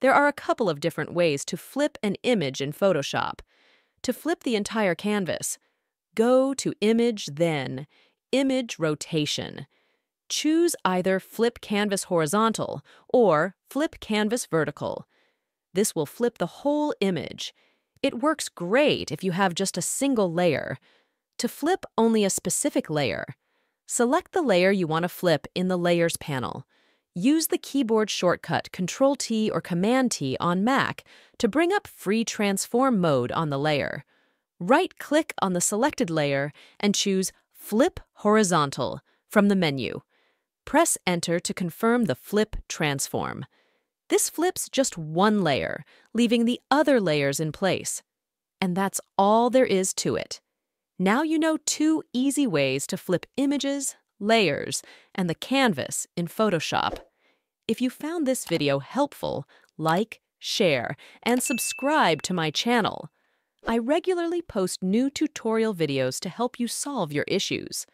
There are a couple of different ways to flip an image in Photoshop. To flip the entire canvas, go to Image then, Image Rotation. Choose either Flip Canvas Horizontal or Flip Canvas Vertical. This will flip the whole image. It works great if you have just a single layer. To flip only a specific layer, select the layer you want to flip in the Layers panel. Use the keyboard shortcut Ctrl-T or Command-T on Mac to bring up Free Transform mode on the layer. Right-click on the selected layer and choose Flip Horizontal from the menu. Press Enter to confirm the Flip Transform. This flips just one layer, leaving the other layers in place. And that's all there is to it. Now you know two easy ways to flip images, layers, and the canvas in Photoshop. If you found this video helpful, like, share, and subscribe to my channel. I regularly post new tutorial videos to help you solve your issues.